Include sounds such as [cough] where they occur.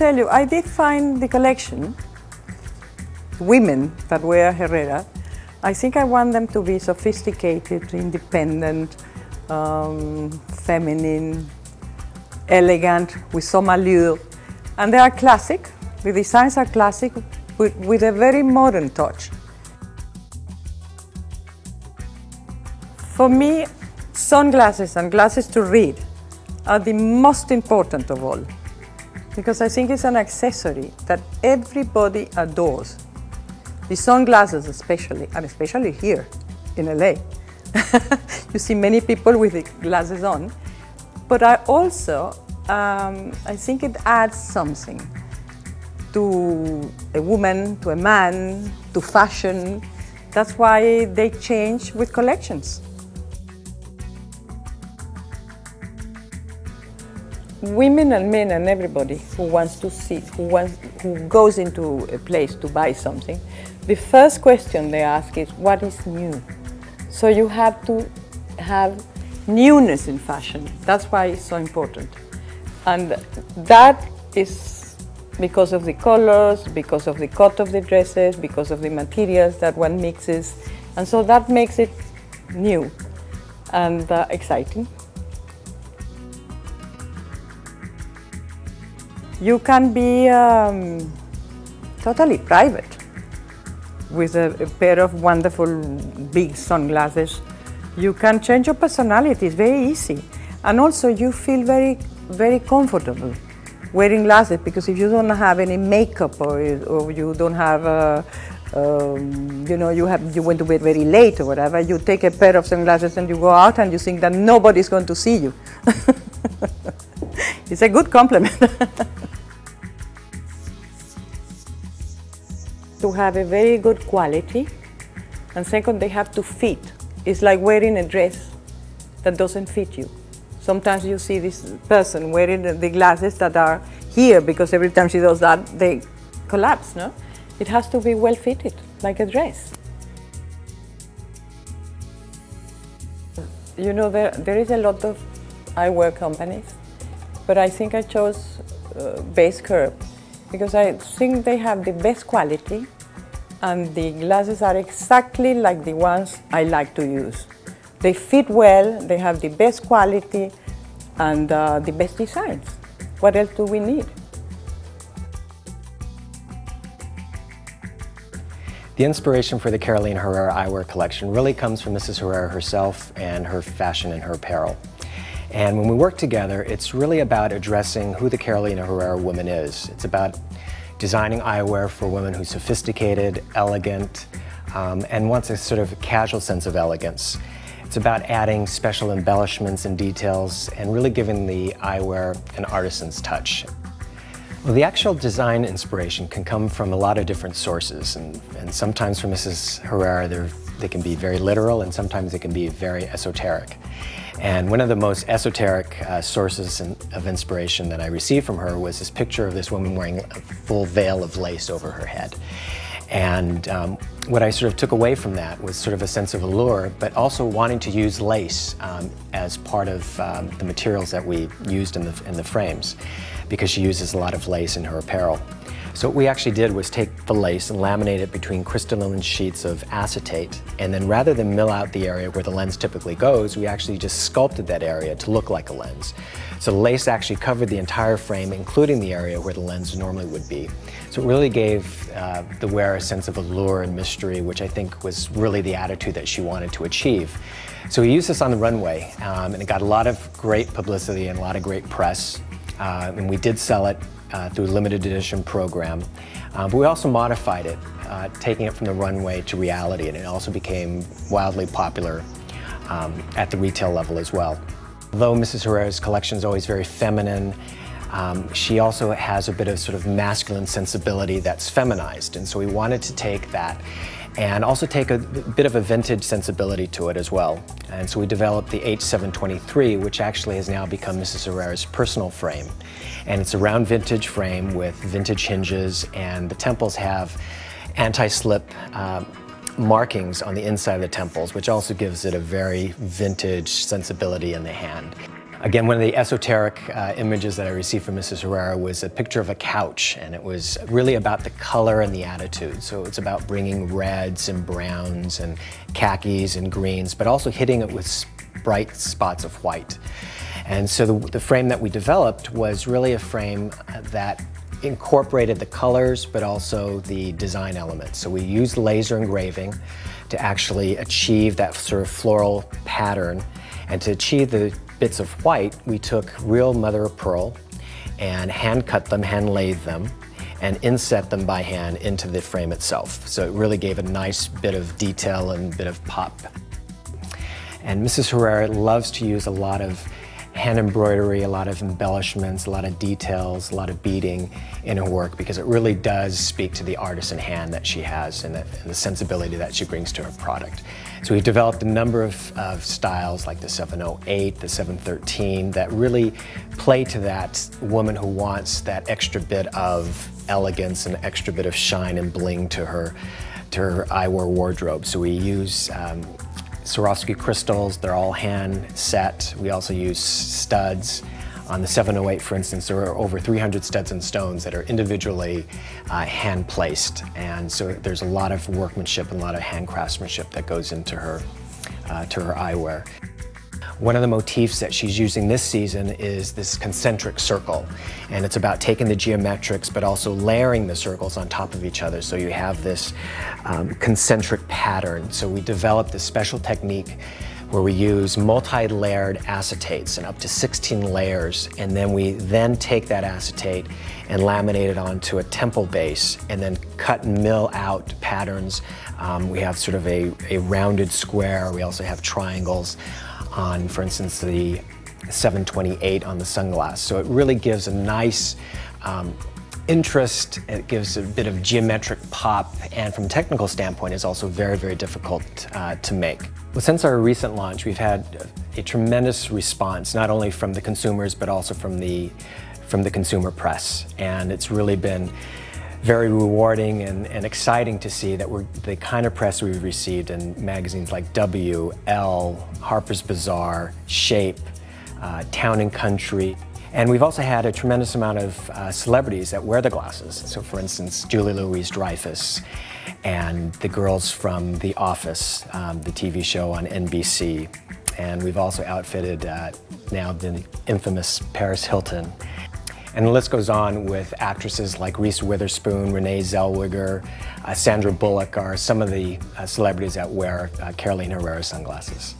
tell you, I did find the collection, women that wear Herrera. I think I want them to be sophisticated, independent, um, feminine, elegant, with some allure. And they are classic, the designs are classic, with, with a very modern touch. For me, sunglasses and glasses to read are the most important of all because I think it's an accessory that everybody adores. The sunglasses especially, and especially here in LA. [laughs] you see many people with the glasses on, but I also, um, I think it adds something to a woman, to a man, to fashion. That's why they change with collections. Women and men and everybody who wants to see, who, wants, who goes into a place to buy something, the first question they ask is, what is new? So you have to have newness in fashion. That's why it's so important. And that is because of the colors, because of the cut of the dresses, because of the materials that one mixes. And so that makes it new and uh, exciting. You can be um, totally private with a, a, pair of wonderful big sunglasses. You can change your personality, it's very easy. And also you feel very, very comfortable wearing glasses because if you don't have any makeup or, or you don't have, uh, um, you know, you, have, you went to bed very late or whatever, you take a pair of sunglasses and you go out and you think that nobody's going to see you. [laughs] it's a good compliment. [laughs] to have a very good quality, and second, they have to fit. It's like wearing a dress that doesn't fit you. Sometimes you see this person wearing the glasses that are here because every time she does that, they collapse, no? It has to be well fitted, like a dress. You know, there, there is a lot of eyewear companies, but I think I chose uh, Base Curve because I think they have the best quality and the glasses are exactly like the ones I like to use. They fit well, they have the best quality and uh, the best designs. What else do we need? The inspiration for the Carolina Herrera eyewear collection really comes from Mrs. Herrera herself and her fashion and her apparel. And when we work together, it's really about addressing who the Carolina Herrera woman is. It's about designing eyewear for women who's sophisticated, elegant, um, and wants a sort of casual sense of elegance. It's about adding special embellishments and details and really giving the eyewear an artisan's touch. Well, the actual design inspiration can come from a lot of different sources, and, and sometimes for Mrs. Herrera, they can be very literal, and sometimes they can be very esoteric. And one of the most esoteric uh, sources in, of inspiration that I received from her was this picture of this woman wearing a full veil of lace over her head. And um, what I sort of took away from that was sort of a sense of allure, but also wanting to use lace um, as part of um, the materials that we used in the, in the frames, because she uses a lot of lace in her apparel. So what we actually did was take the lace and laminate it between crystalline sheets of acetate, and then rather than mill out the area where the lens typically goes, we actually just sculpted that area to look like a lens. So the lace actually covered the entire frame, including the area where the lens normally would be. So it really gave uh, the wearer a sense of allure and mystery, which I think was really the attitude that she wanted to achieve. So we used this on the runway, um, and it got a lot of great publicity and a lot of great press. Uh, and we did sell it uh, through a limited edition program. Uh, but we also modified it, uh, taking it from the runway to reality, and it also became wildly popular um, at the retail level as well. Though Mrs. Herrera's collection is always very feminine, um, she also has a bit of sort of masculine sensibility that's feminized, and so we wanted to take that and also take a bit of a vintage sensibility to it as well. And so we developed the H723, which actually has now become Mrs. Herrera's personal frame. And it's a round vintage frame with vintage hinges, and the temples have anti-slip uh, markings on the inside of the temples, which also gives it a very vintage sensibility in the hand. Again, one of the esoteric uh, images that I received from Mrs. Herrera was a picture of a couch, and it was really about the color and the attitude. So it's about bringing reds and browns and khakis and greens, but also hitting it with bright spots of white. And so the, the frame that we developed was really a frame that incorporated the colors, but also the design elements. So we used laser engraving to actually achieve that sort of floral pattern. And to achieve the bits of white, we took real mother of pearl and hand cut them, hand lathe them, and inset them by hand into the frame itself. So it really gave a nice bit of detail and bit of pop. And Mrs. Herrera loves to use a lot of hand embroidery, a lot of embellishments, a lot of details, a lot of beading in her work because it really does speak to the artisan hand that she has and the, and the sensibility that she brings to her product. So we've developed a number of, of, styles like the 708, the 713 that really play to that woman who wants that extra bit of elegance and extra bit of shine and bling to her to her eyewear wardrobe. So we use um, Swarovski crystals, they're all hand set. We also use studs. On the 708, for instance, there are over 300 studs and stones that are individually uh, hand placed. And so there's a lot of workmanship and a lot of hand craftsmanship that goes into her, uh, to her eyewear. One of the motifs that she's using this season is this concentric circle. And it's about taking the geometrics but also layering the circles on top of each other so you have this um, concentric pattern. So we developed this special technique where we use multi-layered acetates and up to 16 layers and then we then take that acetate and laminate it onto a temple base and then cut and mill out patterns. Um, we have sort of a, a rounded square, we also have triangles on, for instance, the 728 on the sunglass. So it really gives a nice um, interest, it gives a bit of geometric pop, and from a technical standpoint is also very, very difficult uh, to make. Well, since our recent launch, we've had a tremendous response, not only from the consumers, but also from the, from the consumer press. And it's really been very rewarding and, and exciting to see that we're the kind of press we've received in magazines like W, Elle, Harper's Bazaar, Shape, uh, Town and Country. And we've also had a tremendous amount of uh, celebrities that wear the glasses. So for instance, Julia Louis-Dreyfus and the girls from The Office, um, the TV show on NBC. And we've also outfitted uh, now the infamous Paris Hilton. And the list goes on with actresses like Reese Witherspoon, Renee Zellweger, uh, Sandra Bullock are some of the uh, celebrities that wear uh, Carolina Herrera sunglasses.